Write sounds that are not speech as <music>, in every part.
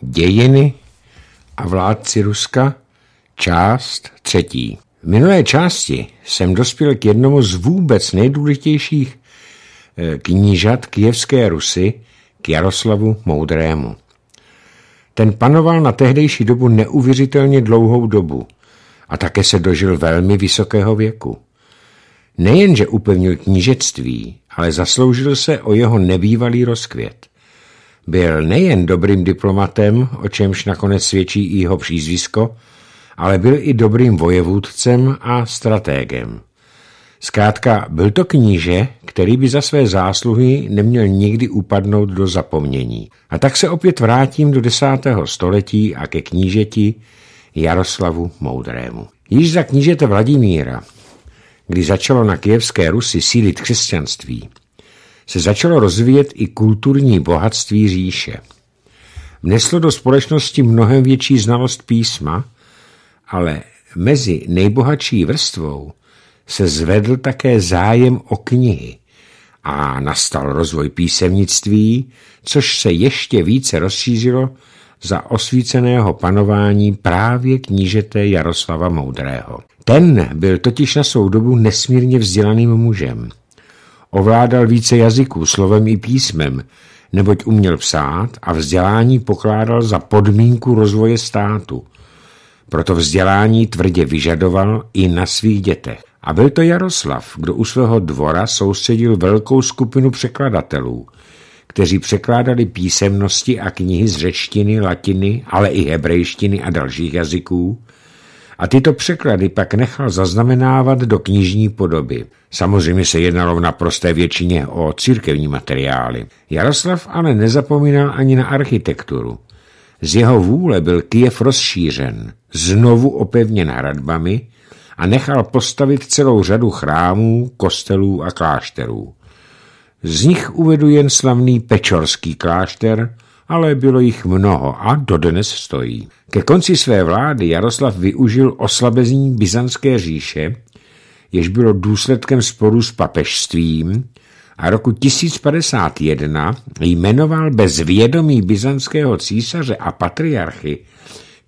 Dějiny a vládci Ruska, část třetí. V minulé části jsem dospěl k jednomu z vůbec nejdůležitějších eh, knížat kijevské Rusy, k Jaroslavu Moudrému. Ten panoval na tehdejší dobu neuvěřitelně dlouhou dobu a také se dožil velmi vysokého věku. Nejenže upevnil knížectví, ale zasloužil se o jeho nebývalý rozkvět. Byl nejen dobrým diplomatem, o čemž nakonec svědčí i jeho přízvisko, ale byl i dobrým vojevůdcem a stratégem. Zkrátka, byl to kníže, který by za své zásluhy neměl nikdy upadnout do zapomnění. A tak se opět vrátím do desátého století a ke knížeti Jaroslavu Moudrému. Již za knížete Vladimíra, kdy začalo na kijevské Rusy sílit křesťanství, se začalo rozvíjet i kulturní bohatství říše. Vneslo do společnosti mnohem větší znalost písma, ale mezi nejbohatší vrstvou se zvedl také zájem o knihy a nastal rozvoj písemnictví, což se ještě více rozšířilo za osvíceného panování právě knížete Jaroslava Moudrého. Ten byl totiž na svou dobu nesmírně vzdělaným mužem. Ovládal více jazyků, slovem i písmem, neboť uměl psát a vzdělání pokládal za podmínku rozvoje státu. Proto vzdělání tvrdě vyžadoval i na svých dětech. A byl to Jaroslav, kdo u svého dvora soustředil velkou skupinu překladatelů, kteří překládali písemnosti a knihy z řečtiny, latiny, ale i hebrejštiny a dalších jazyků, a tyto překlady pak nechal zaznamenávat do knižní podoby. Samozřejmě se jednalo v naprosté většině o církevní materiály. Jaroslav ale nezapomínal ani na architekturu. Z jeho vůle byl Kijev rozšířen, znovu opevněn hradbami a nechal postavit celou řadu chrámů, kostelů a klášterů. Z nich uvedu jen slavný Pečorský klášter, ale bylo jich mnoho a dodnes stojí. Ke konci své vlády Jaroslav využil oslabezní byzantské říše, jež bylo důsledkem sporu s papežstvím a roku 1051 jmenoval bez vědomí byzantského císaře a patriarchy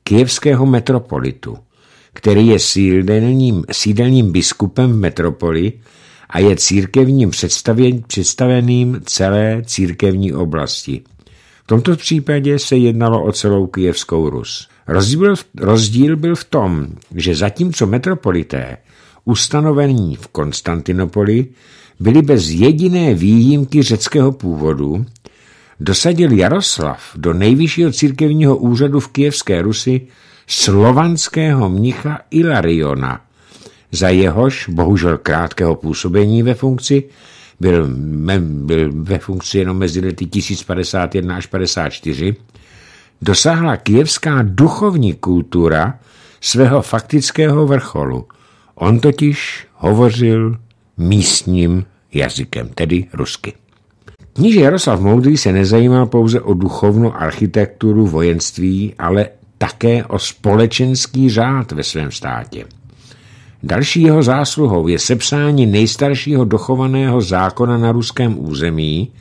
kijevského metropolitu, který je sídelním, sídelním biskupem v metropoli a je církevním představeným celé církevní oblasti tomto případě se jednalo o celou kijevskou Rus. Rozdíl, rozdíl byl v tom, že zatímco metropolité ustanovení v Konstantinopoli byli bez jediné výjimky řeckého původu, dosadil Jaroslav do nejvyššího církevního úřadu v kijevské Rusi slovanského mnicha Ilariona, za jehož, bohužel krátkého působení ve funkci, byl, byl ve funkci jenom mezi lety 1051 až 54, dosáhla kijevská duchovní kultura svého faktického vrcholu. On totiž hovořil místním jazykem, tedy rusky. Kníže Jaroslav Moudrý se nezajímal pouze o duchovnou architekturu vojenství, ale také o společenský řád ve svém státě. Další jeho zásluhou je sepsání nejstaršího dochovaného zákona na ruském území,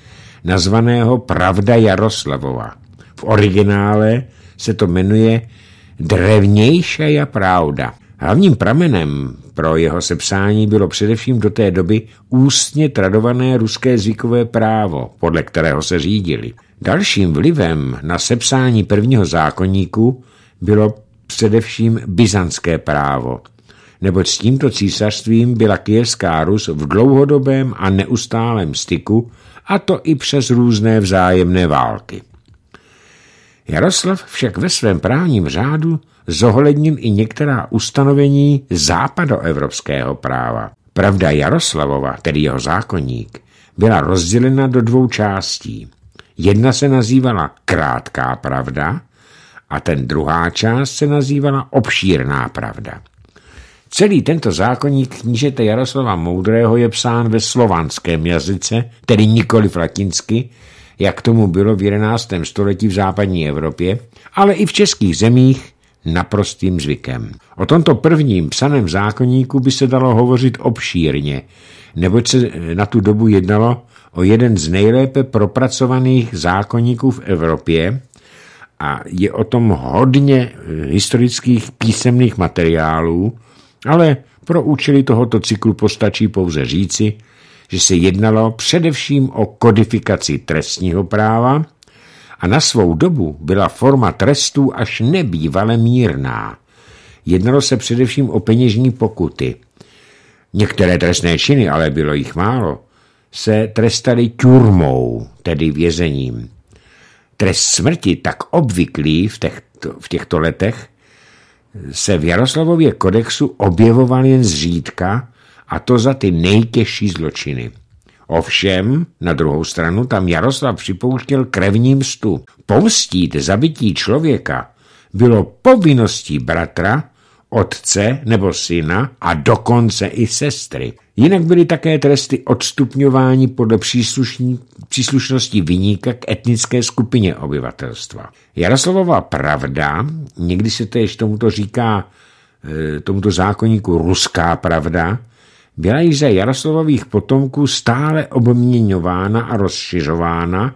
nazvaného Pravda Jaroslavova. V originále se to jmenuje Drevnějšaja pravda. Hlavním pramenem pro jeho sepsání bylo především do té doby ústně tradované ruské zvykové právo, podle kterého se řídili. Dalším vlivem na sepsání prvního zákonníku bylo především byzantské právo – neboť s tímto císařstvím byla Kijevská Rus v dlouhodobém a neustálém styku, a to i přes různé vzájemné války. Jaroslav však ve svém právním řádu zohlednil i některá ustanovení západoevropského práva. Pravda Jaroslavova, tedy jeho zákonník, byla rozdělena do dvou částí. Jedna se nazývala krátká pravda a ten druhá část se nazývala obšírná pravda. Celý tento zákonník knížete Jaroslava Moudrého je psán ve slovanském jazyce, tedy nikoli latinsky, jak tomu bylo v 11. století v západní Evropě, ale i v českých zemích naprostým zvykem. O tomto prvním psaném zákonníku by se dalo hovořit obšírně, neboť se na tu dobu jednalo o jeden z nejlépe propracovaných zákonníků v Evropě a je o tom hodně eh, historických písemných materiálů, ale pro účely tohoto cyklu postačí pouze říci, že se jednalo především o kodifikaci trestního práva a na svou dobu byla forma trestů až nebývale mírná. Jednalo se především o peněžní pokuty. Některé trestné činy, ale bylo jich málo, se trestaly turmou, tedy vězením. Trest smrti, tak obvyklý v těchto, v těchto letech, se v Jaroslavově kodexu objevoval jen zřídka, a to za ty nejtěžší zločiny. Ovšem, na druhou stranu, tam Jaroslav připouštěl krevní mstu. Pomstít zabití člověka bylo povinností bratra, otce nebo syna a dokonce i sestry. Jinak byly také tresty odstupňování podle příslušnosti vyníka k etnické skupině obyvatelstva. Jaroslavová pravda, někdy se též tomuto říká, e, tomuto zákonníku ruská pravda, byla již za Jaroslavových potomků stále obměňována a rozšiřována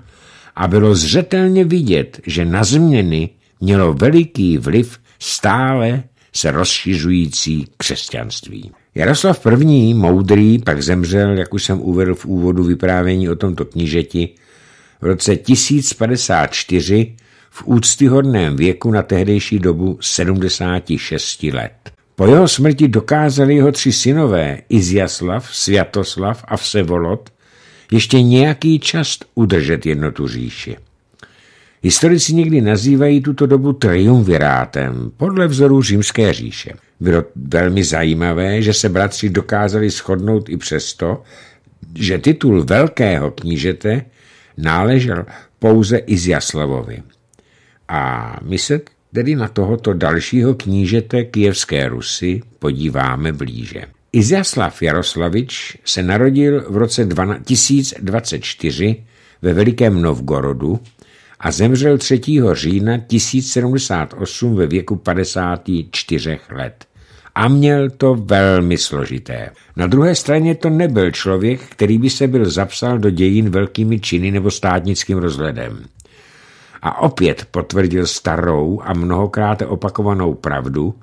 a bylo zřetelně vidět, že na změny mělo veliký vliv stále se rozšiřující křesťanství. Jaroslav I. moudrý pak zemřel, jak už jsem uvedl v úvodu vyprávění o tomto knížeti, v roce 1054 v úctyhodném věku na tehdejší dobu 76 let. Po jeho smrti dokázali jeho tři synové, Izjaslav, Sviatoslav a Vsevolod, ještě nějaký čas udržet jednotu říši. Historici někdy nazývají tuto dobu triumvirátem, podle vzoru římské říše. Bylo velmi zajímavé, že se bratři dokázali shodnout i přesto, že titul velkého knížete náležel pouze Izjaslavovi. A my se tedy na tohoto dalšího knížete Kijevské Rusy podíváme blíže. Izjaslav Jaroslavič se narodil v roce 1024 ve Velikém Novgorodu a zemřel 3. října 1078 ve věku 54 let. A měl to velmi složité. Na druhé straně to nebyl člověk, který by se byl zapsal do dějin velkými činy nebo státnickým rozhledem. A opět potvrdil starou a mnohokrát opakovanou pravdu,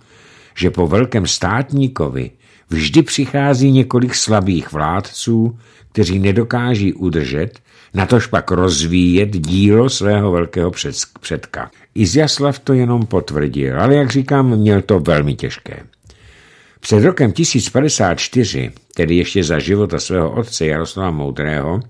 že po velkém státníkovi vždy přichází několik slabých vládců, kteří nedokáží udržet natož pak rozvíjet dílo svého velkého předka. Izjaslav to jenom potvrdil, ale jak říkám, měl to velmi těžké. Před rokem 1054, tedy ještě za života svého otce Jaroslava Moudrého,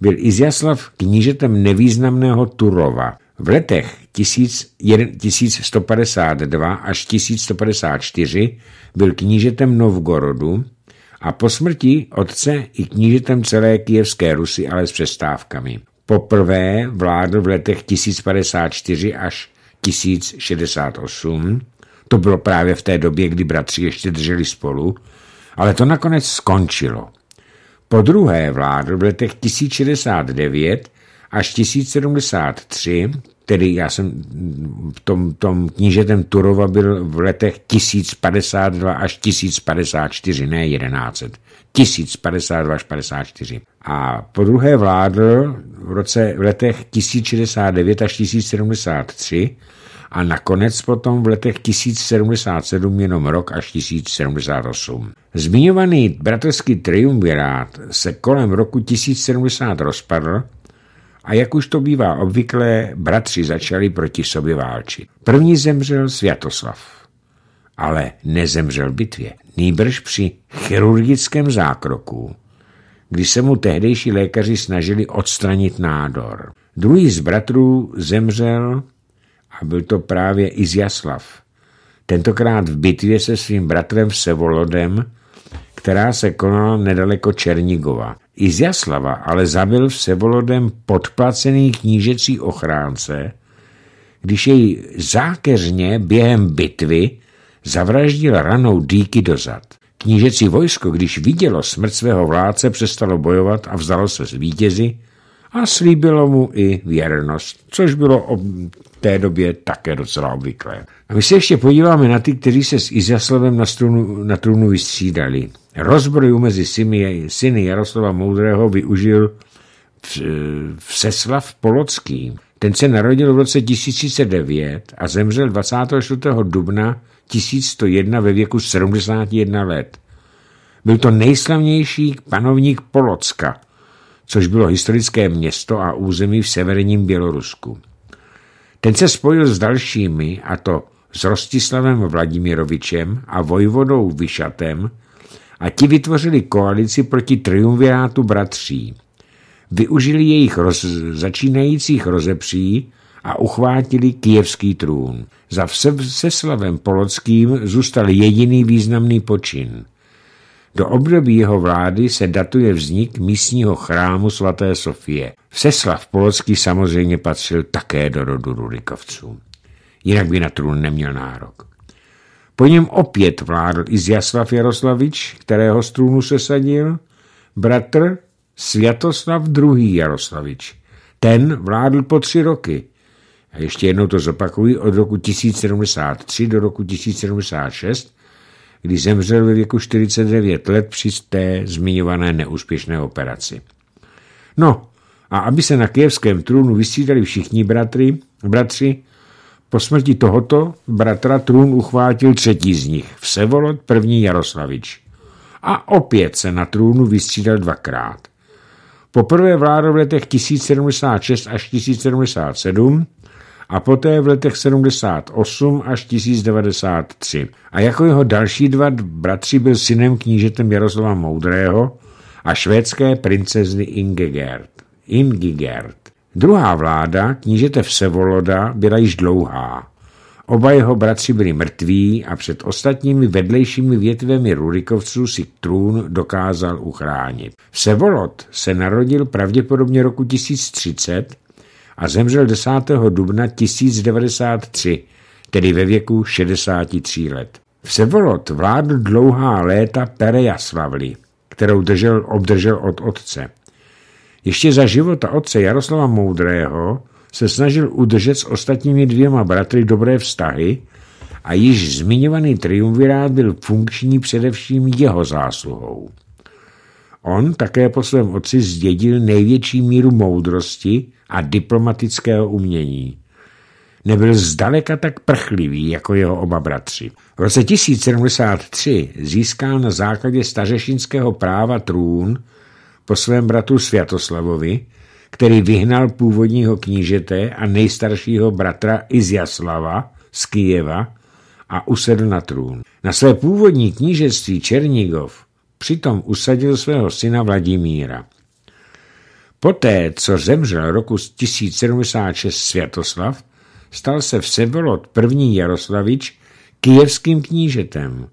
byl Izjaslav knížetem nevýznamného Turova. V letech 1152 až 1154 byl knížetem Novgorodu, a po smrti otce i knížetem celé kijevské Rusy, ale s přestávkami. Poprvé vládl v letech 1054 až 1068, to bylo právě v té době, kdy bratři ještě drželi spolu, ale to nakonec skončilo. Po druhé vládl v letech 1069 až 1073, tedy já jsem v tom, tom knížetem Turova byl v letech 1052 až 1054, ne 1100, 1052 až 54. A po druhé vládl v, roce, v letech 1069 až 1073 a nakonec potom v letech 1077 jenom rok až 1078. Zmiňovaný bratrský triumvirát se kolem roku 1070 rozpadl a jak už to bývá obvyklé, bratři začali proti sobě válčit. První zemřel Sviatoslav, ale nezemřel v bitvě. Nýbrž při chirurgickém zákroku, kdy se mu tehdejší lékaři snažili odstranit nádor. Druhý z bratrů zemřel a byl to právě Izjaslav. Tentokrát v bitvě se svým bratrem Sevolodem, která se konala nedaleko Černigova. Izjaslava ale zabil Vsevolodem podplacený knížecí ochránce, když jej zákeřně během bitvy zavraždil ranou dýky dozad. Knížecí vojsko, když vidělo smrt svého vládce, přestalo bojovat a vzdalo se z vítězi a slíbilo mu i věrnost, což bylo té době také docela obvyklé. A my se ještě podíváme na ty, kteří se s Izjaslavem na, strunu, na trůnu vystřídali. Rozbroju mezi syny, syny Jaroslava Moudrého využil Vseslav Polocký. Ten se narodil v roce 1009 a zemřel 24. dubna 1101 ve věku 71 let. Byl to nejslavnější panovník Polocka, což bylo historické město a území v severním Bělorusku. Ten se spojil s dalšími, a to s Rostislavem Vladimirovičem a vojvodou Vyšatem, a ti vytvořili koalici proti triumvirátu bratří. Využili jejich roz, začínajících rozepří a uchvátili kijevský trůn. Za Všeslavem Polockým zůstal jediný významný počin. Do období jeho vlády se datuje vznik místního chrámu svaté Sofie. Vseslav Polocký samozřejmě patřil také do rodu Rudikovců. Jinak by na trůn neměl nárok. Po něm opět vládl Izjaslav Jaroslavič, kterého z trůnu se sadil, bratr Sviatoslav II. Jaroslavič. Ten vládl po tři roky. A ještě jednou to zopakuji, od roku 1073 do roku 1076, kdy zemřel ve věku 49 let při té zmiňované neúspěšné operaci. No, a aby se na kijevském trůnu vystřídali všichni bratry, bratři, po smrti tohoto bratra trůn uchvátil třetí z nich, Vsevolod první Jaroslavič. A opět se na trůnu vystřídal dvakrát. Poprvé vládl v letech 1076 až 1077 a poté v letech 78 až 1093. A jako jeho další dva bratři byl synem knížetem Jaroslava Moudrého a švédské princezny Ingegerd. Ingigerd. Druhá vláda knížete Vsevoloda byla již dlouhá. Oba jeho bratři byli mrtví a před ostatními vedlejšími větvemi Rurikovců si trůn dokázal uchránit. Vsevolod se narodil pravděpodobně roku 1030 a zemřel 10. dubna 1093, tedy ve věku 63 let. Vsevolod vládl dlouhá léta Perejaslavli, kterou držel, obdržel od otce. Ještě za života otce Jaroslava Moudrého se snažil udržet s ostatními dvěma bratry dobré vztahy a již zmiňovaný triumvirát byl funkční především jeho zásluhou. On také po svém otci zdědil největší míru moudrosti a diplomatického umění. Nebyl zdaleka tak prchlivý jako jeho oba bratři. V roce 1073 získal na základě stařešinského práva trůn po svém bratu Sviatoslavovi, který vyhnal původního knížete a nejstaršího bratra Izjaslava z Kijeva a usedl na trůn. Na své původní knížectví Černigov přitom usadil svého syna Vladimíra. Poté, co zemřel roku 1076 Světoslav, stal se Vsevolod první Jaroslavič kijevským knížetem.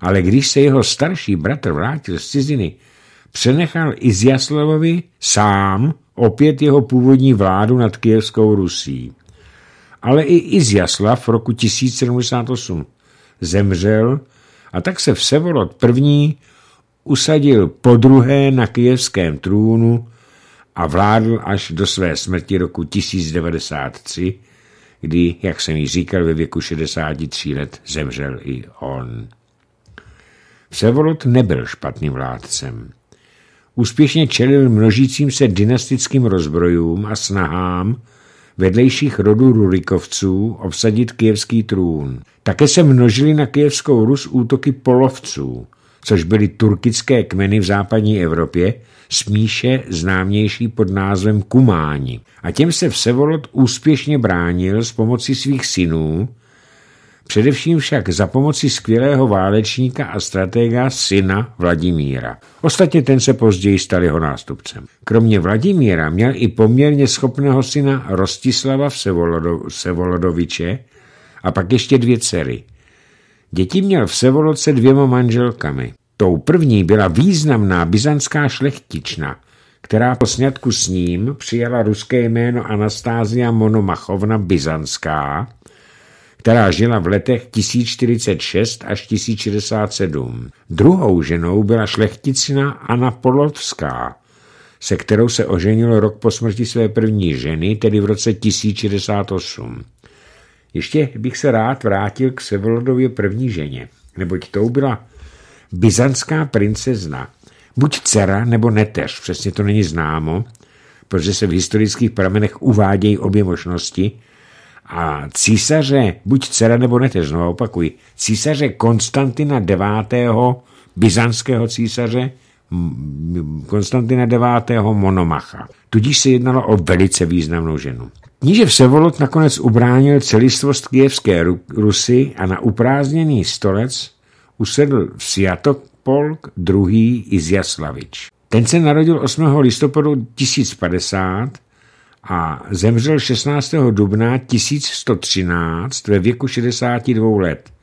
Ale když se jeho starší bratr vrátil z ciziny, přenechal Izjaslavovi sám opět jeho původní vládu nad kijevskou Rusí. Ale i Izjaslav v roku 1078 zemřel a tak se Vsevolod první usadil po druhé na kijevském trůnu a vládl až do své smrti roku 1093, kdy, jak jsem ji říkal, ve věku 63 let zemřel i on. Vsevolod nebyl špatným vládcem. Úspěšně čelil množícím se dynastickým rozbrojům a snahám vedlejších rodů Rurikovců obsadit kijevský trůn. Také se množily na kijevskou Rus útoky polovců, což byly turkické kmeny v západní Evropě, smíše známější pod názvem Kumáni. A těm se Vsevolod úspěšně bránil s pomocí svých synů, především však za pomoci skvělého válečníka a stratega syna Vladimíra. Ostatně ten se později stal jeho nástupcem. Kromě Vladimíra měl i poměrně schopného syna Rostislava Vsevolodoviče a pak ještě dvě dcery. Děti měl Vsevolodce dvěma manželkami. Tou první byla významná byzantská šlechtična, která po sňatku s ním přijala ruské jméno Anastázia Monomachovna Byzantská, která žila v letech 1046 až 1067. Druhou ženou byla šlechticina Anna Polovská, se kterou se oženil rok po smrti své první ženy, tedy v roce 1068. Ještě bych se rád vrátil k Sevolodově první ženě, neboť tou byla byzantská princezna, buď dcera nebo neteř, přesně to není známo, protože se v historických pramenech uvádějí obě možnosti, a císaře, buď dcera nebo neteř, no opakuji, císaře Konstantina IX. byzantského císaře, Konstantina IX. Monomacha. Tudíž se jednalo o velice významnou ženu. Kníže Vsevolod nakonec ubránil celistvost kijevské Rusy a na uprázdněný stolec usedl Sviatopolk II. Izjaslavič. Ten se narodil 8. listopadu 1050 a zemřel 16. dubna 1113 ve věku 62 let.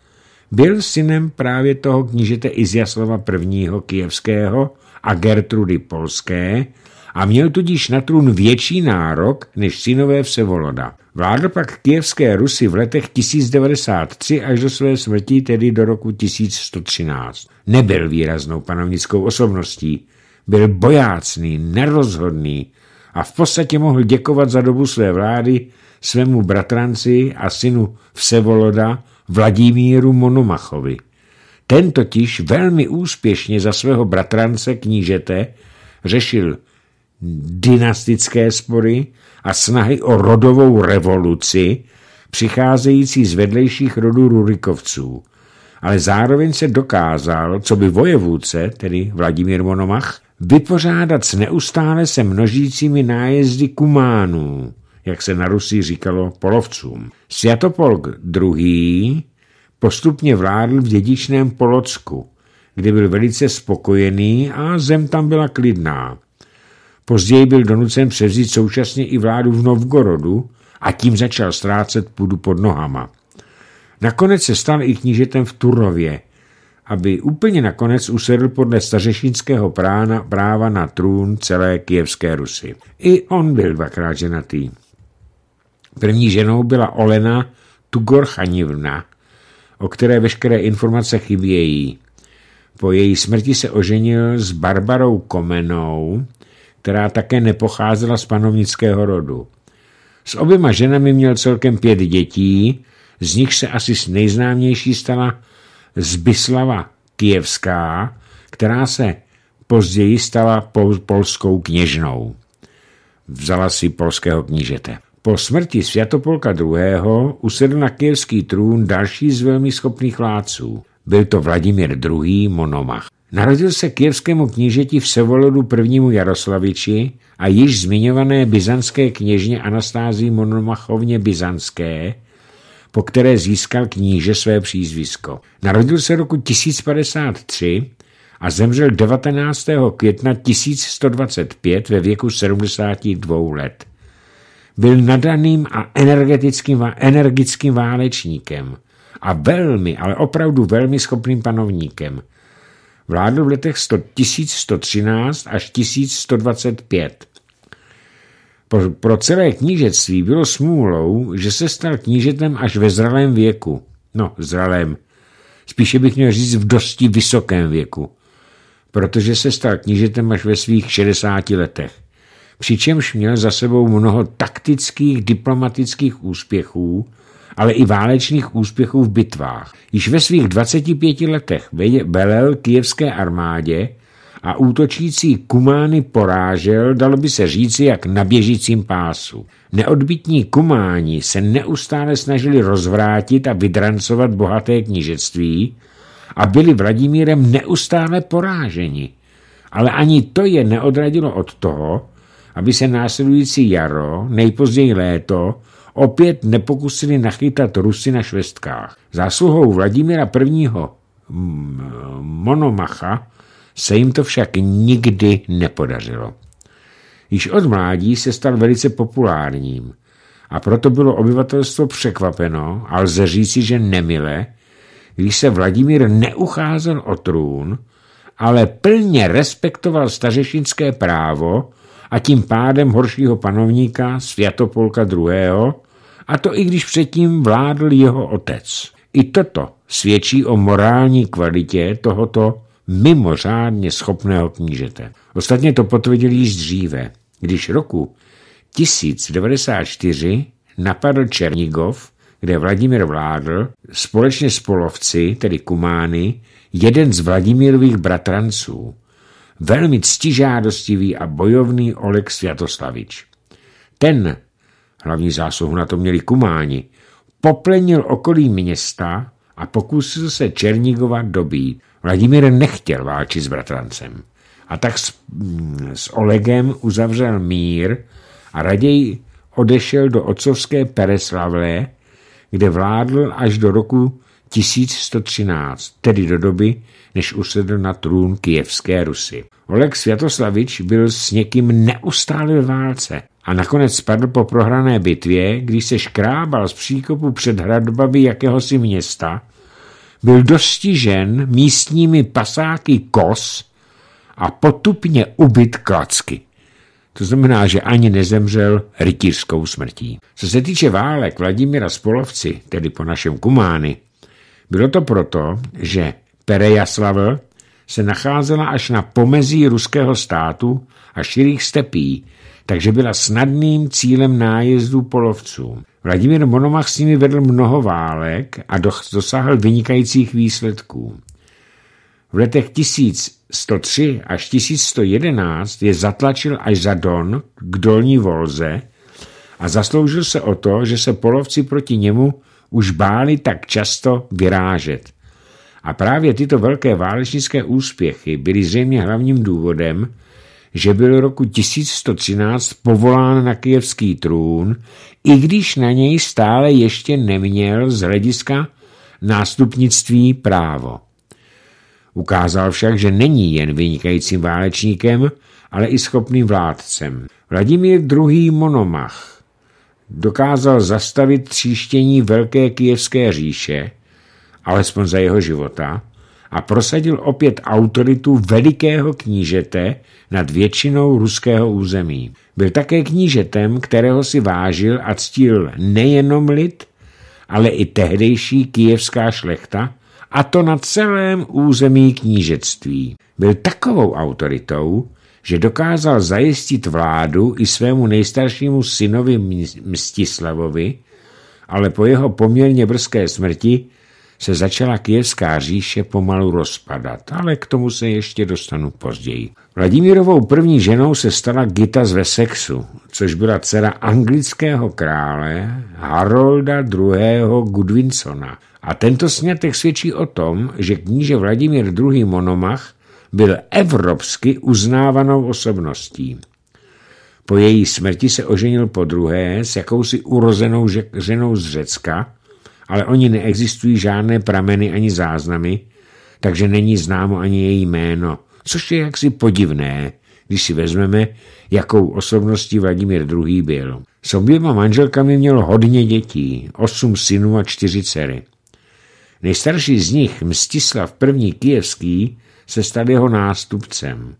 Byl synem právě toho knížete Izjaslava I. kijevského a Gertrudy Polské a měl tudíž na trůn větší nárok než synové Vsevoloda. Vládl pak kijevské Rusy v letech 1093 až do své smrti, tedy do roku 1113. Nebyl výraznou panovnickou osobností, byl bojácný, nerozhodný, a v podstatě mohl děkovat za dobu své vlády svému bratranci a synu Vsevoloda Vladimíru Monomachovi. Ten totiž velmi úspěšně za svého bratrance knížete řešil dynastické spory a snahy o rodovou revoluci, přicházející z vedlejších rodů Rurikovců. Ale zároveň se dokázal, co by vojevůdce, tedy Vladimír Monomach, vypořádat s neustále se množícími nájezdy kumánů, jak se na Rusí říkalo polovcům. Sviatopolk II. postupně vládl v dědičném Polocku, kde byl velice spokojený a zem tam byla klidná. Později byl donucen převzít současně i vládu v Novgorodu a tím začal ztrácet půdu pod nohama. Nakonec se stal i knížetem v Turnově, aby úplně nakonec usedl podle stařešínského prána, práva na trůn celé kijevské Rusy. I on byl dvakrát ženatý. První ženou byla Olena Tugorchanivna, o které veškeré informace chybějí. Po její smrti se oženil s Barbarou Komenou, která také nepocházela z panovnického rodu. S oběma ženami měl celkem pět dětí, z nich se asi nejznámější stala Zbislava Kijevská, která se později stala pol, polskou kněžnou. Vzala si polského knížete. Po smrti Světopolka II. usedl na kijevský trůn další z velmi schopných vládců. Byl to Vladimír II. Monomach. Narodil se kijevskému knížeti v Sevolodu I. Jaroslaviči a již zmiňované byzantské kněžně Anastázii Monomachovně Byzantské, po které získal kníže své přízvisko. Narodil se roku 1053 a zemřel 19. května 1125 ve věku 72 let. Byl nadaným a energetickým, energickým válečníkem a velmi, ale opravdu velmi schopným panovníkem. Vládl v letech 100, 1113 až 1125. Pro celé knížectví bylo smůlou, že se stal knížetem až ve zralém věku. No, zralém. Spíše bych měl říct v dosti vysokém věku. Protože se stal knížetem až ve svých 60 letech. Přičemž měl za sebou mnoho taktických diplomatických úspěchů, ale i válečných úspěchů v bitvách. Již ve svých 25 letech velel kijevské armádě a útočící kumány porážel, dalo by se říci, jak na běžícím pásu. Neodbitní kumáni se neustále snažili rozvrátit a vydrancovat bohaté knížectví a byli Vladimírem neustále poráženi. Ale ani to je neodradilo od toho, aby se následující jaro, nejpozději léto, opět nepokusili nachytat Rusy na švestkách. Zásluhou Vladimíra I. Monomacha se jim to však nikdy nepodařilo. Již od mládí se stal velice populárním a proto bylo obyvatelstvo překvapeno a lze říci, že nemile, když se Vladimír neucházel o trůn, ale plně respektoval stařešinské právo a tím pádem horšího panovníka Světopolka II., a to i když předtím vládl jeho otec. I toto svědčí o morální kvalitě tohoto mimořádně schopného knížete. Ostatně to potvrdil již dříve, když roku 1094 napadl Černigov, kde Vladimír vládl, společně s Polovci, tedy Kumány, jeden z Vladimírových bratranců. Velmi ctižádostivý a bojovný Oleg Sviatoslavič. Ten, hlavní zásluhu na to měli kumáni, poplenil okolí města a pokusil se Černígova dobít. Vladimír nechtěl válčit s bratrancem a tak s, mm, s Olegem uzavřel mír a raději odešel do otcovské Pereslavle, kde vládl až do roku 1113, tedy do doby, než usedl na trůn kijevské Rusy. Oleg Sviatoslavič byl s někým neustále ve válce a nakonec spadl po prohrané bitvě, když se škrábal z příkopu před hradbami jakéhosi města, byl dostižen místními pasáky kos a potupně ubyt klacky. To znamená, že ani nezemřel rytířskou smrtí. Co se týče válek Vladimira Spolovci, tedy po našem Kumány, bylo to proto, že Perejaslavl se nacházela až na pomezí ruského státu a širých stepí, takže byla snadným cílem nájezdů polovců. Vladimír Monomach s nimi vedl mnoho válek a dosáhl vynikajících výsledků. V letech 1103 až 1111 je zatlačil až za Don k dolní Volze a zasloužil se o to, že se polovci proti němu už báli tak často vyrážet. A právě tyto velké válečnické úspěchy byly zřejmě hlavním důvodem, že byl roku 1113 povolán na kijevský trůn, i když na něj stále ještě neměl z hlediska nástupnictví právo. Ukázal však, že není jen vynikajícím válečníkem, ale i schopným vládcem. Vladimír II. Monomach dokázal zastavit tříštění Velké kijevské říše, alespoň za jeho života, a prosadil opět autoritu velikého knížete nad většinou ruského území. Byl také knížetem, kterého si vážil a ctil nejenom lid, ale i tehdejší kijevská šlechta, a to na celém území knížectví. Byl takovou autoritou, že dokázal zajistit vládu i svému nejstaršímu synovi Mstislavovi, ale po jeho poměrně brzké smrti se začala kijevská říše pomalu rozpadat, ale k tomu se ještě dostanu později. Vladimírovou první ženou se stala Gita z Wessexu, což byla dcera anglického krále Harolda II. Gudwinsona. A tento snětek svědčí o tom, že kníže Vladimír II. Monomach byl evropsky uznávanou osobností. Po její smrti se oženil po druhé s jakousi urozenou ženou z Řecka, ale oni neexistují žádné prameny ani záznamy, takže není známo ani její jméno, což je jaksi podivné, když si vezmeme, jakou osobností Vladimír II. byl. S oběma manželkami měl hodně dětí, osm synů a čtyři dcery. Nejstarší z nich, Mstislav I. Kijevský, se stal jeho nástupcem.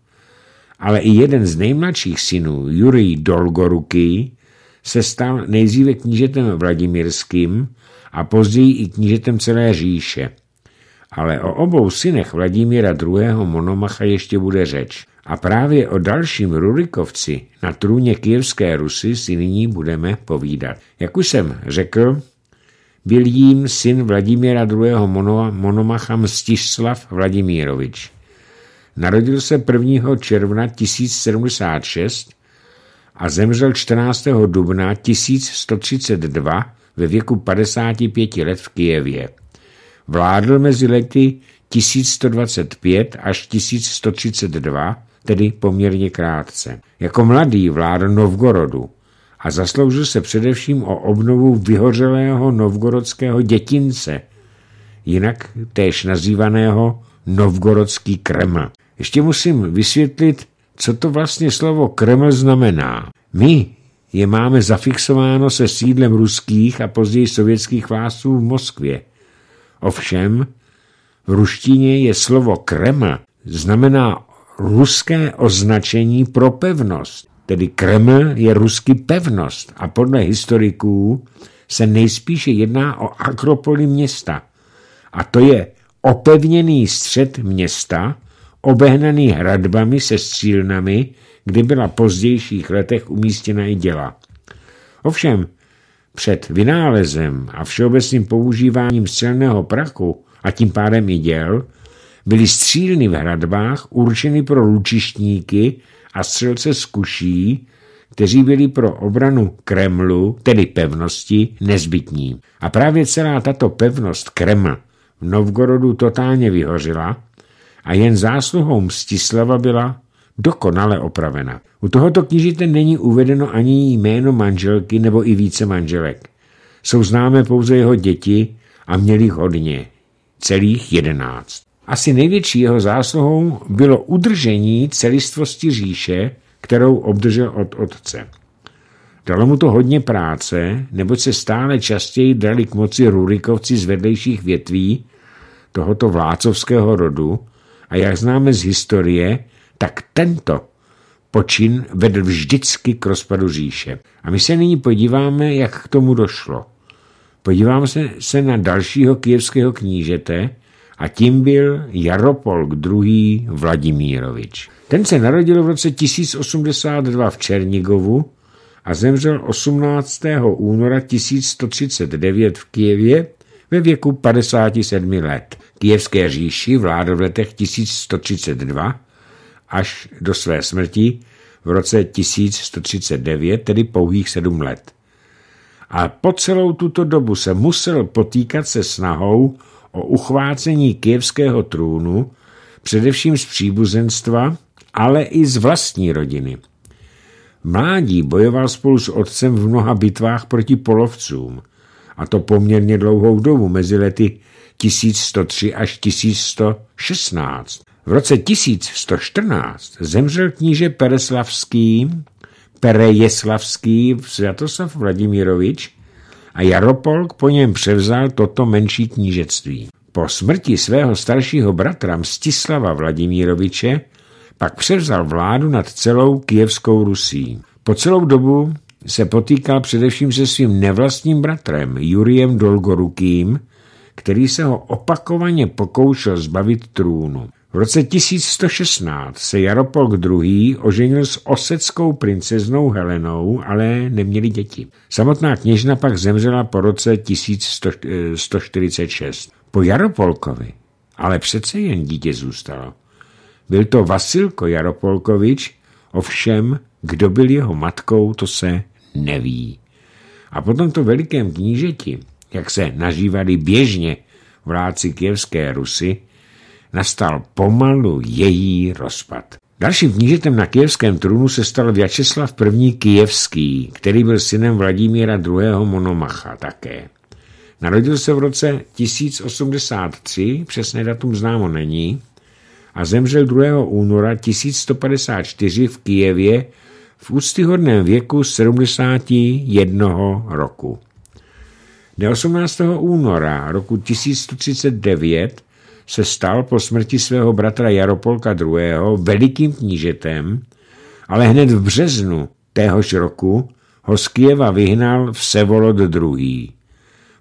Ale i jeden z nejmladších synů, Jurij Dolgoruký, se stal nejdříve knížetem Vladimirským a později i knížetem celé říše. Ale o obou synech Vladimíra II. Monomacha ještě bude řeč. A právě o dalším Rurikovci na trůně Kijevské Rusy si nyní budeme povídat. Jak už jsem řekl, byl jím syn Vladimíra II. Monomacha Mstislav Vladimírovič. Narodil se 1. června 1076 a zemřel 14. dubna 1132 ve věku 55 let v Kijevě. Vládl mezi lety 1125 až 1132, tedy poměrně krátce. Jako mladý vládl Novgorodu a zasloužil se především o obnovu vyhořelého novgorodského dětince, jinak též nazývaného Novgorodský Kreml. Ještě musím vysvětlit, co to vlastně slovo Kreml znamená. My je máme zafixováno se sídlem ruských a později sovětských vlásů v Moskvě. Ovšem, v ruštině je slovo Kreml znamená ruské označení pro pevnost. Tedy Kreml je rusky pevnost a podle historiků se nejspíše jedná o akropoli města. A to je opevněný střed města, obehnaný hradbami se střílnami, kdy byla v pozdějších letech umístěna i děla. Ovšem, před vynálezem a všeobecným používáním střelného prachu a tím pádem i děl, byly střílny v hradbách určeny pro lučištníky a střelce z kuší, kteří byli pro obranu Kremlu, tedy pevnosti, nezbytní. A právě celá tato pevnost Kreml v Novgorodu totálně vyhořila a jen zásluhou Mstislava byla dokonale opravena. U tohoto knížete není uvedeno ani jméno manželky nebo i více manželek. Jsou známé pouze jeho děti a měli hodně, celých jedenáct. Asi největší jeho zásluhou bylo udržení celistvosti říše, kterou obdržel od otce. Dalo mu to hodně práce, neboť se stále častěji drali k moci Rurikovci z vedlejších větví tohoto vlácovského rodu a jak známe z historie, tak tento počin vedl vždycky k rozpadu říše. A my se nyní podíváme, jak k tomu došlo. Podíváme se, se na dalšího kijevského knížete a tím byl Jaropolk II. Vladimírovič. Ten se narodil v roce 1082 v Černigovu a zemřel 18. února 1139 v Kijevě ve věku 57 let. Kijevské říši vládl v letech 1132 až do své smrti v roce 1139, tedy pouhých sedm let. A po celou tuto dobu se musel potýkat se snahou o uchvácení kijevského trůnu, především z příbuzenstva, ale i z vlastní rodiny. Mládí bojoval spolu s otcem v mnoha bitvách proti polovcům, a to poměrně dlouhou dobu, mezi lety 1103 až 1116. V roce 1114 zemřel kníže Pereslavský, Perejeslavský Světoslav Vladimírovič a Jaropolk po něm převzal toto menší knížectví. Po smrti svého staršího bratra Mstislava Vladimíroviče pak převzal vládu nad celou kijevskou Rusí. Po celou dobu se potýkal především se svým nevlastním bratrem Juriem Dolgorukým, který se ho opakovaně pokoušel zbavit trůnu. V roce 1116 se Jaropolk II. oženil s oseckou princeznou Helenou, ale neměli děti. Samotná kněžna pak zemřela po roce 1146. Po Jaropolkovi ale přece jen dítě zůstalo. Byl to Vasilko Jaropolkovič, ovšem, kdo byl jeho matkou, to se neví. A po tomto velikém knížeti, jak se nažívali běžně vládci Kijevské Rusy, nastal pomalu její rozpad. Dalším knížetem na kijevském trůnu se stal Vyačeslav I. Kijevský, který byl synem Vladimíra II. Monomacha také. Narodil se v roce 1083, přesné datum známo není, a zemřel 2. února 1154 v Kijevě v úctyhodném věku 71 roku. Dne 18. února roku 1139 se stal po smrti svého bratra Jaropolka II. velikým knížetem, ale hned v březnu téhož roku ho z Kijeva vyhnal Vsevolod II.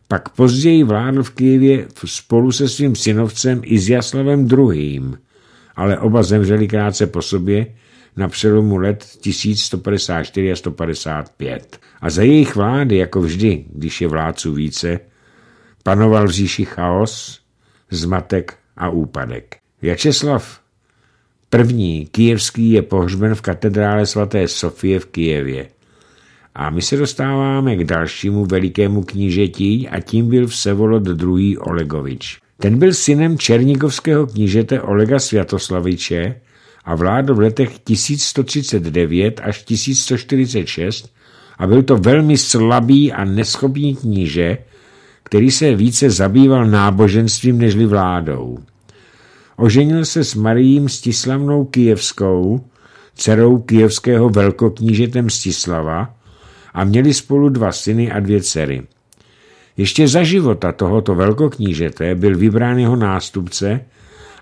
Pak později vládl v Kijevě spolu se svým synovcem Izjaslavem II., ale oba zemřeli krátce po sobě na přelomu let 1154 a 155. A za jejich vlády, jako vždy, když je vládců více, panoval v říši chaos, zmatek a úpadek. Jačeslav první kijevský je pohřben v katedrále svaté Sofie v Kijevě. A my se dostáváme k dalšímu velikému knížetí a tím byl Vsevolod II. Olegovič. Ten byl synem černigovského knížete Olega Sviatoslaviče a vládl v letech 1139 až 1146 a byl to velmi slabý a neschopný kníže, který se více zabýval náboženstvím nežli vládou. Oženil se s Marií Mstislavnou Kijevskou, dcerou kijevského velkoknížete Mstislava, a měli spolu dva syny a dvě dcery. Ještě za života tohoto velkoknížete byl vybrán jeho nástupce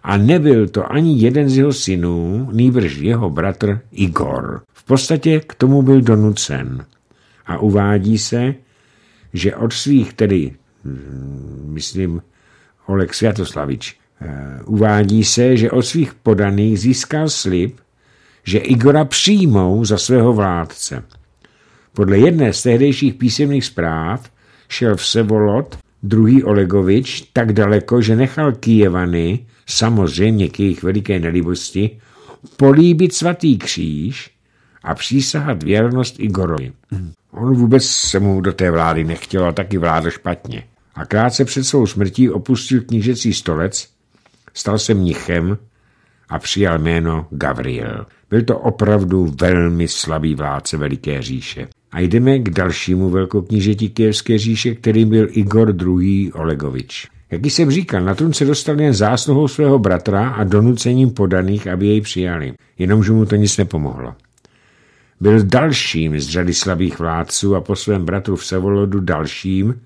a nebyl to ani jeden z jeho synů, nýbrž jeho bratr Igor. V podstatě k tomu byl donucen. A uvádí se, že od svých, tedy hm, myslím Oleg Sviatoslavič, eh, uvádí se, že od svých podaných získal slib, že Igora přijmou za svého vládce. Podle jedné z tehdejších písemných zpráv šel Vsevolod druhý Olegovič tak daleko, že nechal Kijevany, samozřejmě k jejich veliké nelíbosti, políbit svatý kříž a přísahat věrnost Igorovi. On vůbec se mu do té vlády nechtěl a taky vládl špatně. A krátce před svou smrtí opustil knížecí stolec, stal se mnichem a přijal jméno Gavriel. Byl to opravdu velmi slabý vládce Veliké říše. A jdeme k dalšímu velkoknížeti Kijevské říše, kterým byl Igor II. Olegovič. Jak jsem říkal, na trůn se dostal jen zásluhou svého bratra a donucením podaných, aby jej přijali. Jenomže mu to nic nepomohlo. Byl dalším z řady slabých vládců a po svém bratru v Sevolodu dalším,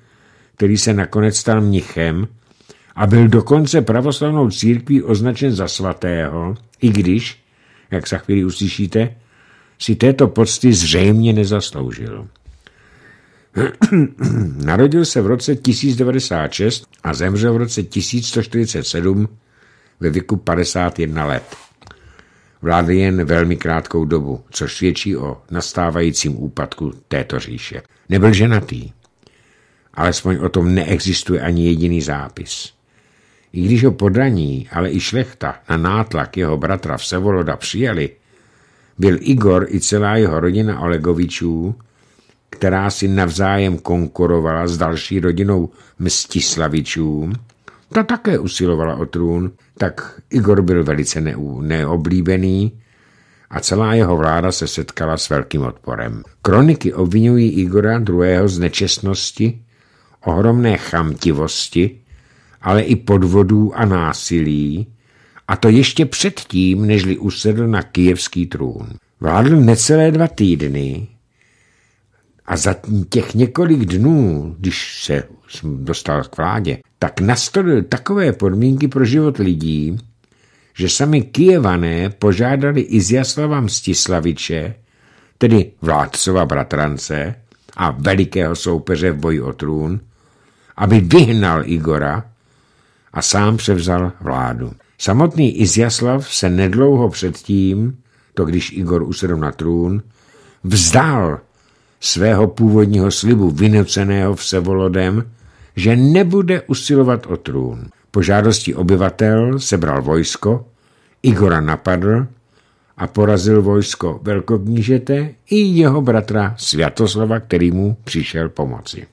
který se nakonec stal mnichem a byl dokonce pravoslavnou církví označen za svatého, i když, jak za chvíli uslyšíte, si této pocty zřejmě nezasloužil. <clears throat> Narodil se v roce 1096 a zemřel v roce 1147 ve věku 51 let. Vládl jen velmi krátkou dobu, což svědčí o nastávajícím úpadku této říše. Nebyl ženatý. Alespoň o tom neexistuje ani jediný zápis. I když ho podaní, ale i šlechta na nátlak jeho bratra Vsevoloda přijali, byl Igor i celá jeho rodina Olegovičů, která si navzájem konkurovala s další rodinou Mstislavičů, ta také usilovala o trůn, tak Igor byl velice neoblíbený a celá jeho vláda se setkala s velkým odporem. Kroniky obvinují Igora II. z nečestnosti, ohromné chamtivosti, ale i podvodů a násilí, a to ještě předtím, nežli usedl na kijevský trůn. Vládl necelé dva týdny a za těch několik dnů, když se dostal k vládě, tak nastolil takové podmínky pro život lidí, že sami Kijevané požádali Izjaslava Mstislaviče, tedy vládcova bratrance a velikého soupeře v boji o trůn, aby vyhnal Igora a sám převzal vládu. Samotný Izjaslav se nedlouho předtím, to když Igor usedl na trůn, vzdal svého původního slibu vynuceného Vsevolodem, že nebude usilovat o trůn. Po žádosti obyvatel sebral vojsko, Igora napadl a porazil vojsko velkoknížete i jeho bratra Sviatoslava, který mu přišel pomoci.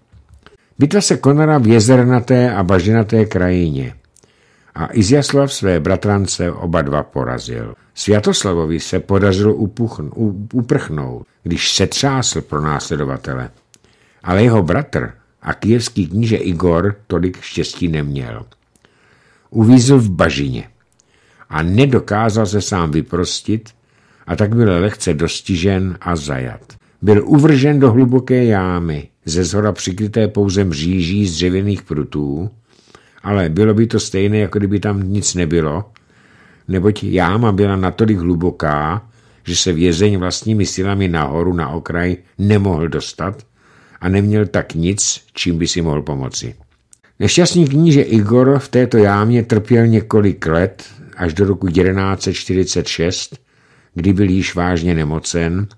Bitva se konala v jezernaté a bažinaté krajině a Izjaslav své bratrance oba dva porazil. Sviatoslavovi se podařilo upuchn, uprchnout, když se třásl pro následovatele. Ale jeho bratr a kijevský kníže Igor tolik štěstí neměl. Uvízl v bažině a nedokázal se sám vyprostit a tak byl lehce dostižen a zajat. Byl uvržen do hluboké jámy, ze zhora přikryté pouze mříží z dřevěných prutů, ale bylo by to stejné, jako kdyby tam nic nebylo, neboť jáma byla natolik hluboká, že se vězeň vlastními silami nahoru na okraj nemohl dostat a neměl tak nic, čím by si mohl pomoci. Nešťastný kníže Igor v této jámě trpěl několik let, až do roku 1146, kdy byl již vážně nemocen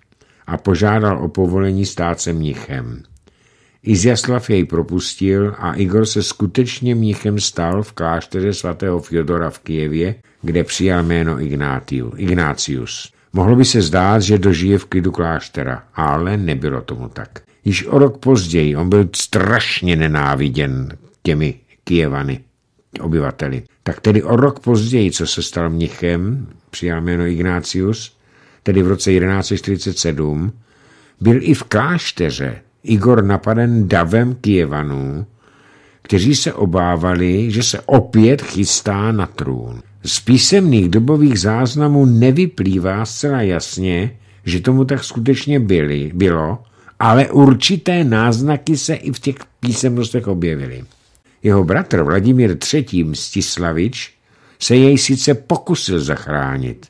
a požádal o povolení stát se mnichem. Izjaslav jej propustil a Igor se skutečně mnichem stal v klášteře svatého Fyodora v Kijevě, kde přijal jméno Ignácius. Mohlo by se zdát, že dožije v klidu kláštera, ale nebylo tomu tak. Již o rok později on byl strašně nenáviděn těmi Kijevany, obyvateli. Tak tedy o rok později, co se stal mnichem, přijal jméno Ignácius, tedy v roce 1147, byl i v klášteře Igor napaden davem Kijevanů, kteří se obávali, že se opět chystá na trůn. Z písemných dobových záznamů nevyplývá zcela jasně, že tomu tak skutečně byli, bylo, ale určité náznaky se i v těch písemnostech objevily. Jeho bratr Vladimír III. Mstislavič se jej sice pokusil zachránit,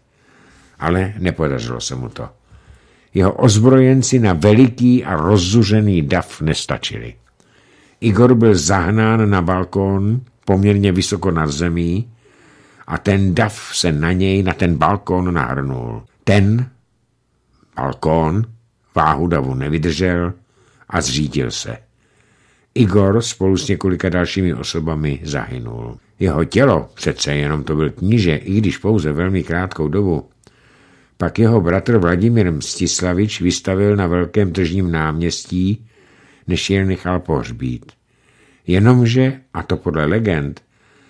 ale nepodařilo se mu to. Jeho ozbrojenci na veliký a rozzuřený dav nestačili. Igor byl zahnán na balkón poměrně vysoko nad zemí a ten dav se na něj, na ten balkón nahrnul. Ten balkón váhu davu nevydržel a zřídil se. Igor spolu s několika dalšími osobami zahynul. Jeho tělo, přece jenom to byl kníže, i když pouze velmi krátkou dobu, pak jeho bratr Vladimír Mstislavič vystavil na velkém tržním náměstí, než je nechal pohřbít. Jenomže, a to podle legend,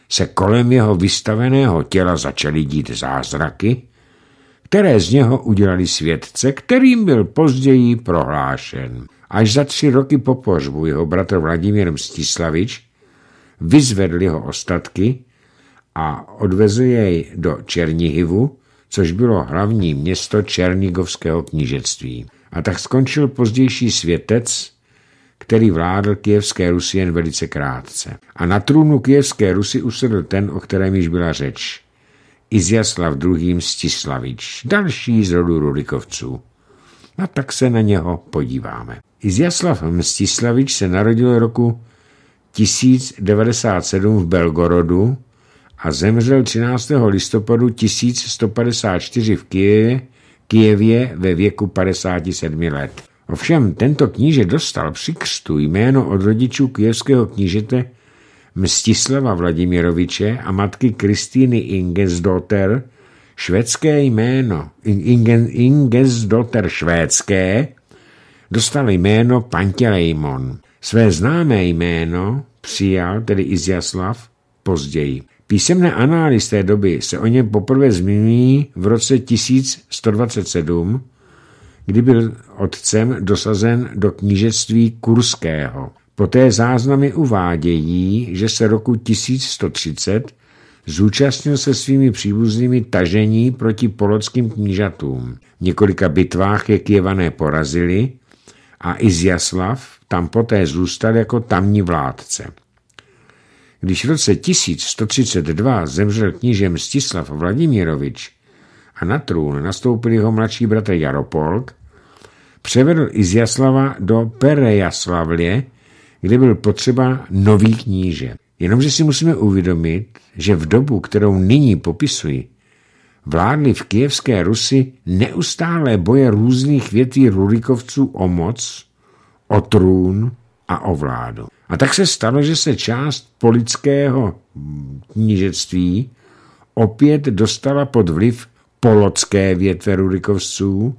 se kolem jeho vystaveného těla začaly dít zázraky, které z něho udělali svědce, kterým byl později prohlášen. Až za tři roky po pohřbu jeho bratr Vladimír Mstislavič vyzvedl jeho ostatky a odvezl jej do Černihivu, což bylo hlavní město Černigovského knížectví. A tak skončil pozdější světec, který vládl kijevské Rusy jen velice krátce. A na trůnu kijevské Rusy usedl ten, o kterém již byla řeč. Izjaslav II. Stislavič, další z rodu Rudikovců. A tak se na něho podíváme. Izjaslav Mstislavič se narodil roku 1097 v Belgorodu a zemřel 13. listopadu 1154 v Kijevě, Kijevě ve věku 57 let. Ovšem tento kníže dostal při křtu jméno od rodičů kijevského knížete Mstislava Vladimiroviče a matky Kristýny Ingesdotter, švédské jméno Ingen, Ingesdotter švédské, dostal jméno Pantelejmon. Své známé jméno přijal tedy Izjaslav později. Písemné anály z té doby se o něm poprvé zmíní v roce 1127, kdy byl otcem dosazen do knížectví Kurského. Poté záznamy uvádějí, že se roku 1130 zúčastnil se svými příbuznými tažení proti polockým knížatům. V několika bitvách je Kijevané porazili a Izjaslav tam poté zůstal jako tamní vládce. Když v roce 1132 zemřel knížem Stislav Vladimírovič a na trůn nastoupil jeho mladší bratr Jaropolk, převedl Izjaslava do Perejaslavlě, kde byl potřeba nový kníže. Jenomže si musíme uvědomit, že v dobu, kterou nyní popisuji, vládly v kijevské Rusi neustálé boje různých větví Rurikovců o moc, o trůn a o vládu. A tak se stalo, že se část polického knížectví opět dostala pod vliv polocké větve Rurikovců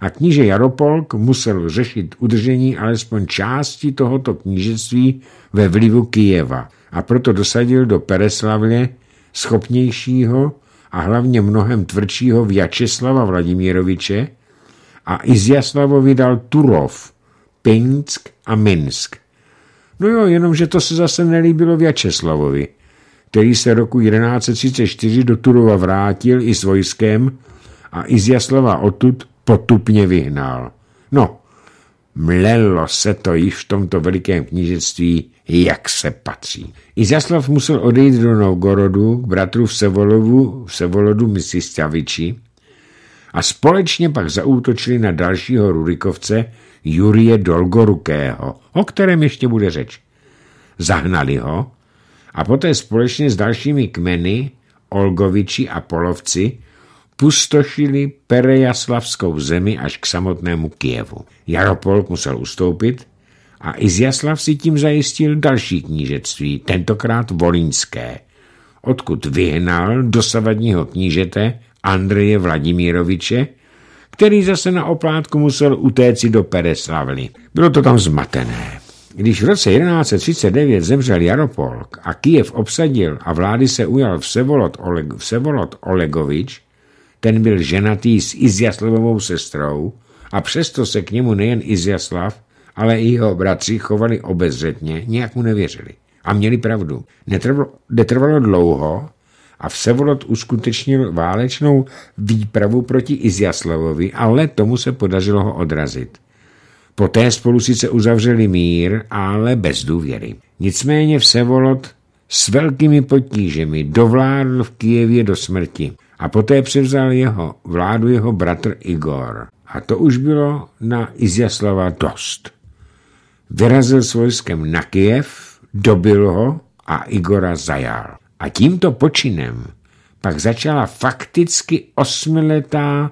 a kníže Jaropolk musel řešit udržení alespoň části tohoto knížectví ve vlivu Kijeva a proto dosadil do Pereslavě schopnějšího a hlavně mnohem tvrdšího Vyačeslava Vladimíroviče a Izjaslavovi dal Turov, Pinsk a Minsk. No jo, jenomže to se zase nelíbilo Vyačeslavovi, který se roku 1134 do Turova vrátil i s vojskem a Izjaslava odtud potupně vyhnal. No, mlelo se to již v tomto velikém knížectví, jak se patří. Izjaslav musel odejít do Novgorodu k bratru Vsevolovu, Vsevolodu Misistaviči a společně pak zaútočili na dalšího Rurikovce Jurie Dolgorukého, o kterém ještě bude řeč. Zahnali ho a poté společně s dalšími kmeny, Olgoviči a Polovci, pustošili Perejaslavskou zemi až k samotnému Kijevu. Jaropolk musel ustoupit a Izjaslav si tím zajistil další knížectví, tentokrát volínské, odkud vyhnal dosavadního knížete Andreje Vladimíroviče, který zase na oplátku musel utéci do Pereslavly. Bylo to tam zmatené. Když v roce 1139 zemřel Jaropolk a Kijev obsadil a vlády se ujal Vsevolod, Oleg, Vsevolod Olegovič, ten byl ženatý s Izjaslavovou sestrou a přesto se k němu nejen Izjaslav, ale i jeho bratři chovali obezřetně, nějak mu nevěřili. A měli pravdu. Netrvalo, netrvalo dlouho a Vsevolod uskutečnil válečnou výpravu proti Izjaslavovi, ale tomu se podařilo ho odrazit. Poté spolu sice uzavřeli mír, ale bez důvěry. Nicméně Vsevolod s velkými potížemi dovládl v Kijevě do smrti a poté převzal jeho vládu jeho bratr Igor. A to už bylo na Izjaslava dost. Vyrazil s vojskem na Kijev, dobil ho a Igora zajal. A tímto počinem pak začala fakticky osmiletá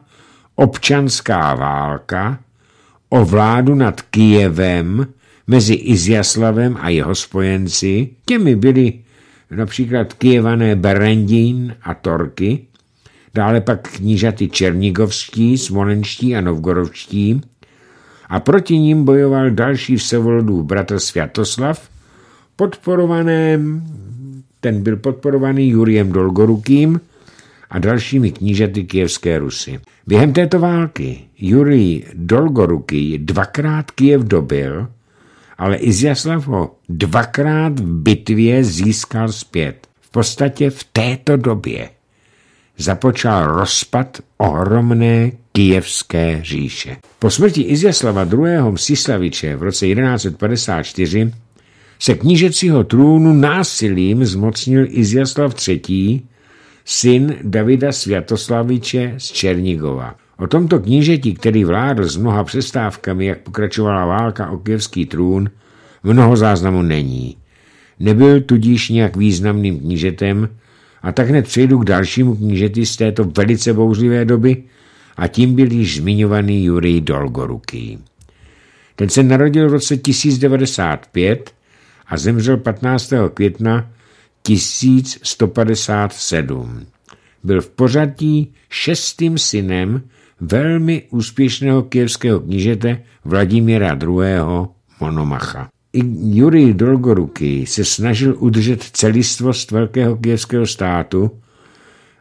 občanská válka o vládu nad Kijevem Mezi Izjaslavem a jeho spojenci, těmi byli například Kijevané Berendín a Torky, dále pak knížaty Černigovští, Smolenští a Novgorovští a proti ním bojoval další Vsevolodův bratr Sviatoslav, podporovaném, ten byl podporovaný Juriem Dolgorukým a dalšími knížaty kijevské Rusy. Během této války Jurij Dolgoruký dvakrát Kijev dobil, ale Izjaslav ho dvakrát v bitvě získal zpět. V podstatě v této době započal rozpad ohromné kijevské říše. Po smrti Izjaslava II. Mstislaviče v roce 1154 se knížecího trůnu násilím zmocnil Izjaslav III., syn Davida Sviatoslaviče z Černigova. O tomto knížeti, který vládl s mnoha přestávkami, jak pokračovala válka o kijevský trůn, mnoho záznamů není. Nebyl tudíž nějak významným knížetem a tak hned přejdu k dalšímu knížeti z této velice bouřlivé doby a tím byl již zmiňovaný Jurij Dolgoruký. Ten se narodil v roce 1095 a zemřel 15. května 1157. Byl v pořadí šestým synem velmi úspěšného kijevského knížete Vladimíra II. Monomacha. I Jurij Dolgoruky se snažil udržet celistvost velkého kijevského státu,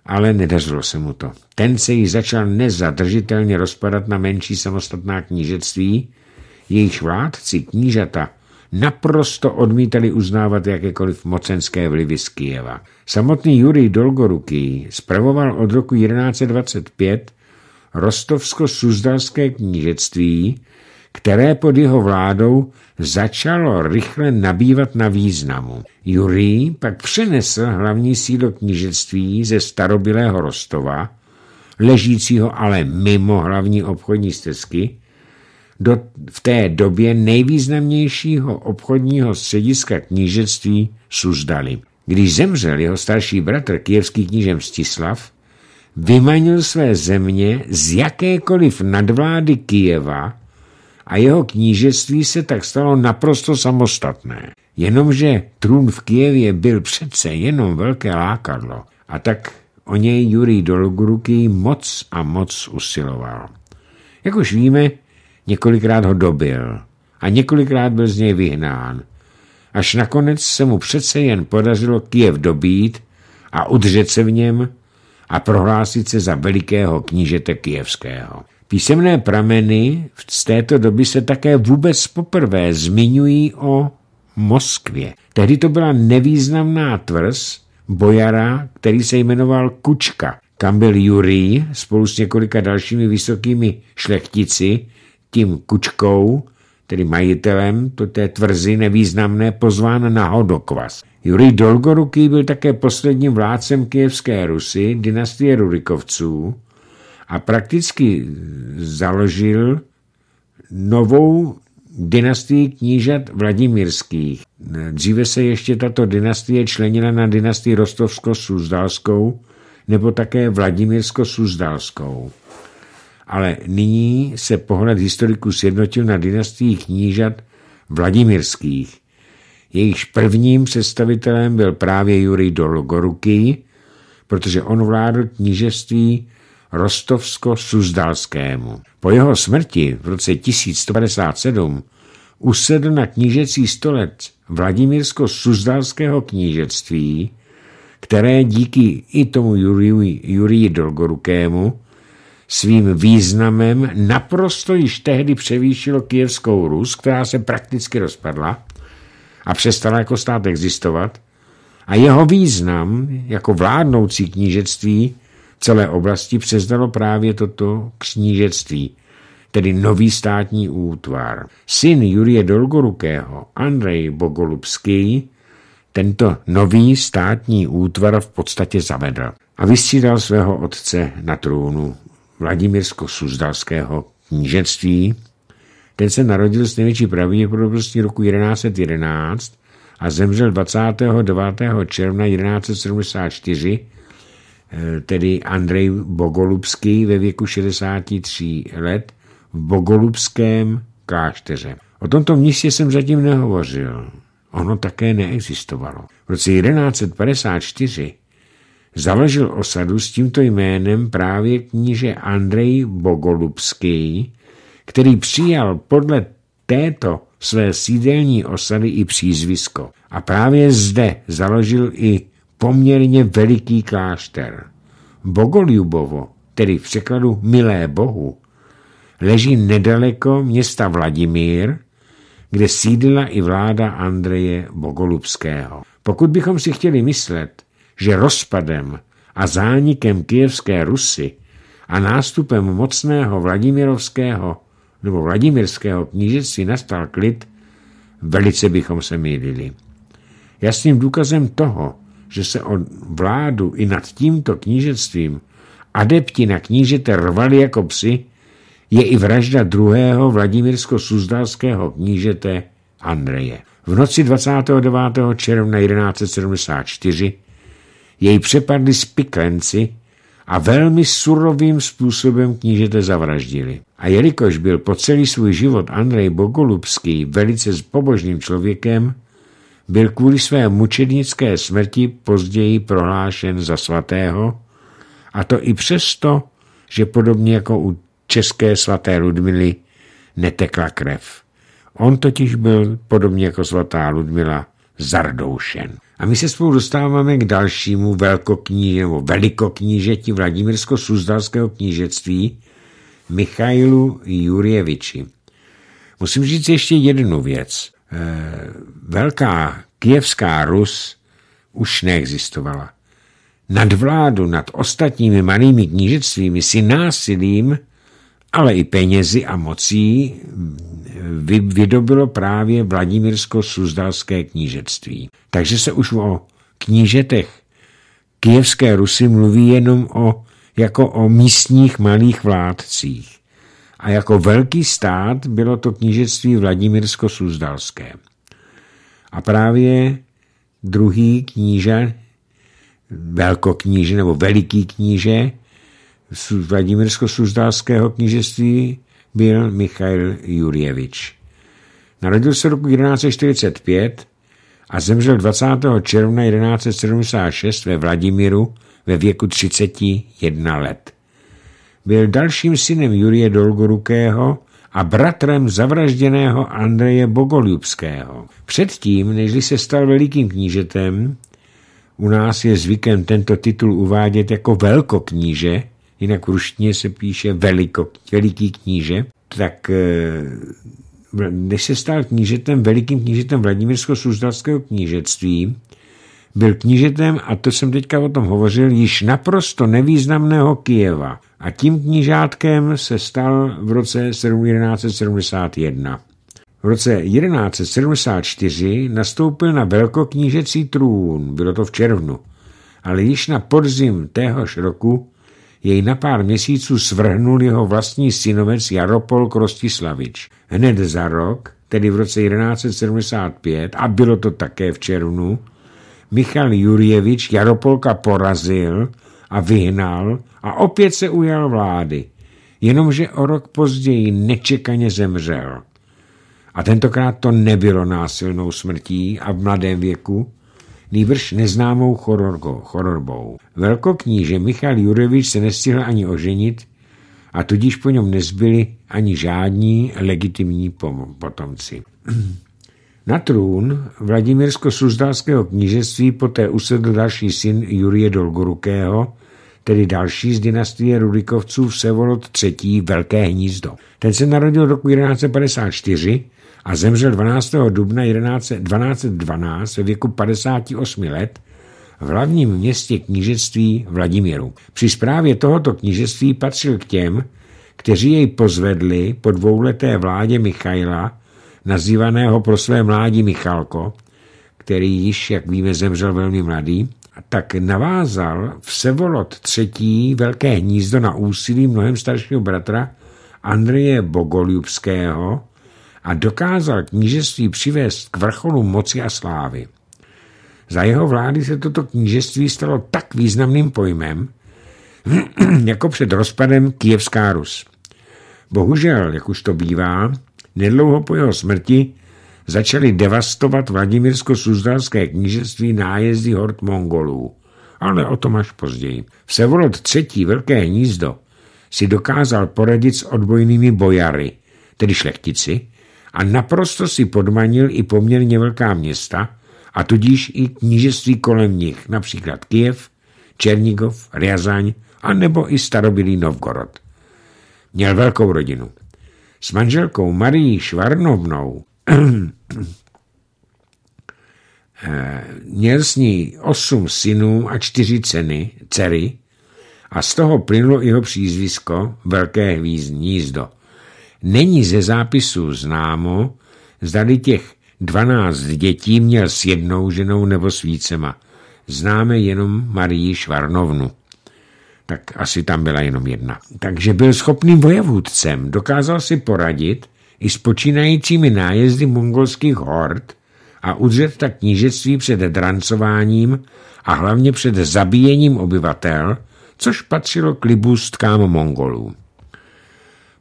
ale nedařilo se mu to. Ten se již začal nezadržitelně rozpadat na menší samostatná knížectví, jejichž vládci knížata naprosto odmítali uznávat jakékoliv mocenské vlivy z Kijeva. Samotný Jurij Dolgoruký spravoval od roku 1125 rostovsko-suzdalské knížectví, které pod jeho vládou začalo rychle nabývat na významu. Jurij pak přenesl hlavní sídlo knížectví ze starobilého Rostova, ležícího ale mimo hlavní obchodní stezky, do v té době nejvýznamnějšího obchodního střediska knížectví Suzdali. Když zemřel jeho starší bratr, kijevský kníže Mstislav, vymanil své země z jakékoliv nadvlády Kijeva a jeho knížectví se tak stalo naprosto samostatné. Jenomže trůn v Kijevě byl přece jenom velké lákadlo a tak o něj Jurij Dolgoruký moc a moc usiloval. Jak už víme, Několikrát ho dobil a několikrát byl z něj vyhnán. Až nakonec se mu přece jen podařilo Kiev dobít a udržet se v něm a prohlásit se za velikého knížete kijevského. Písemné prameny z této doby se také vůbec poprvé zmiňují o Moskvě. Tehdy to byla nevýznamná tvrz bojara, který se jmenoval Kučka. Tam byl Jurij spolu s několika dalšími vysokými šlechtici, tím Kučkou, tedy majitelem to té tvrzy nevýznamné, pozván na Hodokvas. Jurij Dolgoruký byl také posledním vládcem kijevské Rusy, dynastie Rurikovců a prakticky založil novou dynastii knížat Vladimírských. Dříve se ještě tato dynastie členila na dynastii Rostovsko-Suzdalskou nebo také Vladimírsko-Suzdalskou ale nyní se pohled historiků sjednotil na dynastii knížat Vladimirských. Jejichž prvním představitelem byl právě Jurij Dolgoruký, protože on vládl knížeství rostovsko-suzdalskému. Po jeho smrti v roce 1157 usedl na knížecí stolec Vladimírsko-suzdalského knížectví, které díky i tomu Jurii Dolgorukému svým významem naprosto již tehdy převýšilo kijevskou Rus, která se prakticky rozpadla a přestala jako stát existovat, a jeho význam jako vládnoucí knížectví celé oblasti přezdalo právě toto knížectví, tedy nový státní útvar. Syn Jurie Dolgorukého, Andrej Bogolubský, tento nový státní útvar v podstatě zavedl a vystřídal svého otce na trůnu Vladimírsko-Suzdalského knížectví. Ten se narodil s největší pravděpodobností roku 1111 a zemřel 29. června 1174, eh, tedy Andrej Bogolubský ve věku 63 let v Bogolubském klášteře. O tomto místě jsem zatím nehovořil. Ono také neexistovalo. V roce 1154 založil osadu s tímto jménem právě kníže Andrej Bogolubský, který přijal podle této své sídelní osady i přízvisko. A právě zde založil i poměrně veliký klášter. Bogoljubovo, tedy v překladu milé bohu, leží nedaleko města Vladimír, kde sídlila i vláda Andreje Bogolubského. Pokud bychom si chtěli myslet, že rozpadem a zánikem kijevské Rusy a nástupem mocného Vladimirovského nebo Vladimirského knížectví nastal klid, velice bychom se mýlili. Jasným důkazem toho, že se o vládu i nad tímto knížectvím adepti na knížete rvali jako psi, je i vražda druhého Vladimírsko-suzdalského knížete Andreje. V noci 29. června 1174 jej přepadli spiklenci a velmi surovým způsobem knížete zavraždili. A jelikož byl po celý svůj život Andrej Bogolubský velice pobožným člověkem, byl kvůli své mučednické smrti později prohlášen za svatého, a to i přesto, že podobně jako u české svaté Ludmily netekla krev. On totiž byl, podobně jako svatá Ludmila, zardoušen. A my se spolu dostáváme k dalšímu velkokníže, nebo velikoknížeti Vladimírsko-Suzdalského knížectví Michailu Jurjeviči. Musím říct ještě jednu věc. Eh, velká kijevská Rus už neexistovala. Nadvládu nad ostatními malými knížectvími si násilím ale i penězi a mocí vydobilo právě Vladimírsko-Suzdalské knížectví. Takže se už o knížetech kijevské Rusy mluví jenom o, jako o místních malých vládcích. A jako velký stát bylo to knížectví Vladimírsko-Suzdalské. A právě druhý kníže, velkokníže nebo veliký kníže, Vladimírsko-Suzdálského knížectví byl Michail Jurjevič. Narodil se roku 1145 a zemřel 20. června 1176 ve Vladimíru ve věku 31 let. Byl dalším synem Jurie Dolgorukého a bratrem zavražděného Andreje Bogoljubského. Předtím, než se stal velikým knížetem, u nás je zvykem tento titul uvádět jako velkokníže, jinak ruštině se píše veliko, veliký kníže, tak eh, než se stal knížetem, velikým knížetem Vladimírsko-Suzdalského knížectví, byl knížetem, a to jsem teďka o tom hovořil, již naprosto nevýznamného Kijeva. A tím knížátkem se stal v roce 1171. V roce 1174 nastoupil na velkoknížecí trůn, bylo to v červnu, ale již na podzim téhož roku jej na pár měsíců svrhnul jeho vlastní synovec Jaropol Krostislavič. Hned za rok, tedy v roce 1175, a bylo to také v červnu, Michal Jurjevič Jaropolka porazil a vyhnal a opět se ujal vlády, jenomže o rok později nečekaně zemřel. A tentokrát to nebylo násilnou smrtí a v mladém věku, nýbrž neznámou chororbou. Velkokníže Michal Jurevič se nestihl ani oženit a tudíž po něm nezbyli ani žádní legitimní potomci. <clears throat> Na trůn Vladimírsko-Suzdalského knížectví poté usedl další syn Jurie Dolgorukého, tedy další z dynastie Rudikovců Vsevolod III. Velké hnízdo. Ten se narodil roku 1154 a zemřel 12. dubna 1212 ve věku 58 let v hlavním městě knížectví Vladimíru. Při zprávě tohoto knížectví patřil k těm, kteří jej pozvedli po dvouleté vládě Michaila, nazývaného pro své mládí Michalko, který již, jak víme, zemřel velmi mladý, tak navázal Vsevolod třetí velké hnízdo na úsilí mnohem staršího bratra Andreje Bogoljubského, a dokázal knížectví přivést k vrcholu moci a slávy. Za jeho vlády se toto knížectví stalo tak významným pojmem, <clears throat> jako před rozpadem Kijevská Rus. Bohužel, jak už to bývá, Nedlouho po jeho smrti začali devastovat Vladimírsko-Suzdalské knížectví nájezdy hord Mongolů. Ale o tom až později. Vsevolod třetí Velké hnízdo si dokázal poradit s odbojnými bojary, tedy šlechtici, a naprosto si podmanil i poměrně velká města, a tudíž i knížectví kolem nich, například Kijev, Černigov, Riazaň a nebo i starobylý Novgorod. Měl velkou rodinu. S manželkou Marií Švarnovnou <clears throat> měl s ní osm synů a čtyři ceny, dcery a z toho plynulo jeho přízvisko Velké hnízdo. Není ze zápisu známo, zdali těch dvanáct dětí měl s jednou ženou nebo s vícema. Známe jenom Marii Švarnovnu. Tak asi tam byla jenom jedna. Takže byl schopným vojevůdcem, dokázal si poradit i s počínajícími nájezdy mongolských hord a udržet tak knížectví před drancováním a hlavně před zabíjením obyvatel, což patřilo k libůstkám Mongolů.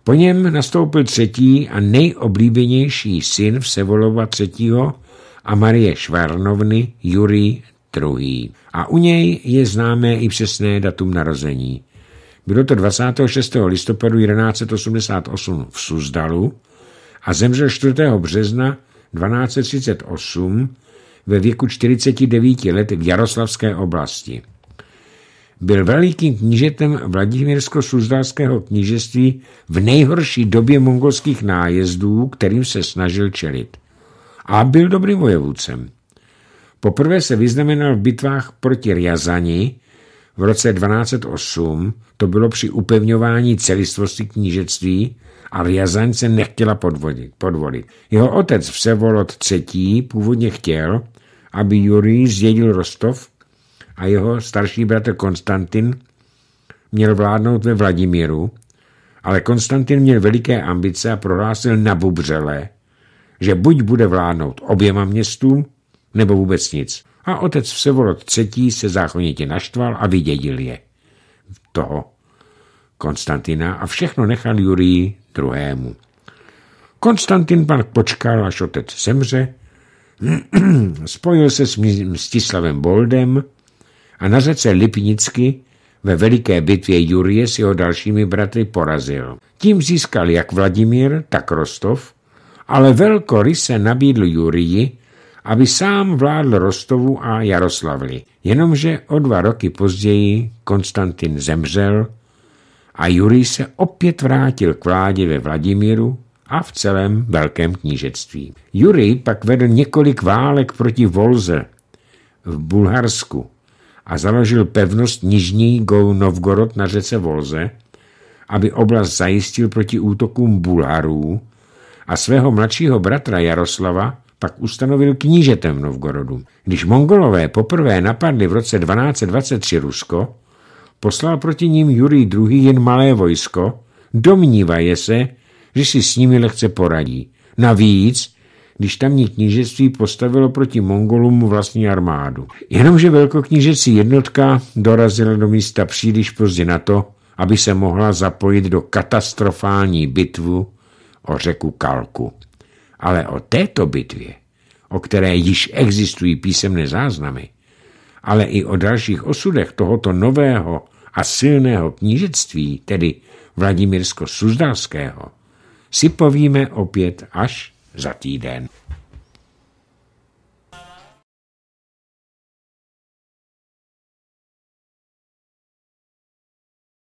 Po něm nastoupil třetí a nejoblíbenější syn Vsevolova třetího a Marie Švarnovny Jurij II. A u něj je známé i přesné datum narození. Bylo to 26. listopadu 1188 v Suzdalu a zemřel 4. března 1238 ve věku 49 let v Jaroslavské oblasti. Byl velikým knížetem Vladimírsko-Suzdalského knížectví v nejhorší době mongolských nájezdů, kterým se snažil čelit. A byl dobrým vojevůdcem. Poprvé se vyznamenal v bitvách proti Riazani v roce 1208, to bylo při upevňování celistvosti knížectví a Riazaň se nechtěla podvodit, podvolit. Jeho otec Vsevolod III. původně chtěl, aby Jurij zjedil Rostov a jeho starší bratr Konstantin měl vládnout ve Vladimíru, ale Konstantin měl veliké ambice a prohlásil na bubřele, že buď bude vládnout oběma městům, nebo vůbec nic. A otec Vsevolod III. se zákonitě naštval a vydědil je. Toho Konstantina a všechno nechal Jurii druhému. Konstantin pak počkal, až otec zemře, <clears throat> spojil se s Mstislavem Boldem a na řece Lipnicky ve veliké bitvě Jurie s jeho dalšími bratry porazil. Tím získal jak Vladimír, tak Rostov, ale velkoryse nabídl Jurii, aby sám vládl Rostovu a Jaroslavli. Jenomže o dva roky později Konstantin zemřel a Jurij se opět vrátil k vládě ve Vladimíru a v celém velkém knížectví. Jurij pak vedl několik válek proti Volze v Bulharsku a založil pevnost Nižní Novgorod na řece Volze, aby oblast zajistil proti útokům Bulharů a svého mladšího bratra Jaroslava pak ustanovil knížetem Novgorodu. Když mongolové poprvé napadli v roce 1223 Rusko, poslal proti ním Jurij II. jen malé vojsko, domnívaje se, že si s nimi lehce poradí. Navíc, když tamní knížectví postavilo proti Mongolům vlastní armádu. Jenomže velkoknížecí jednotka dorazila do místa příliš pozdě na to, aby se mohla zapojit do katastrofální bitvu o řeku Kalku. Ale o této bitvě, o které již existují písemné záznamy, ale i o dalších osudech tohoto nového a silného knížectví, tedy Vladimírsko-Suzdalského, si povíme opět až za týden.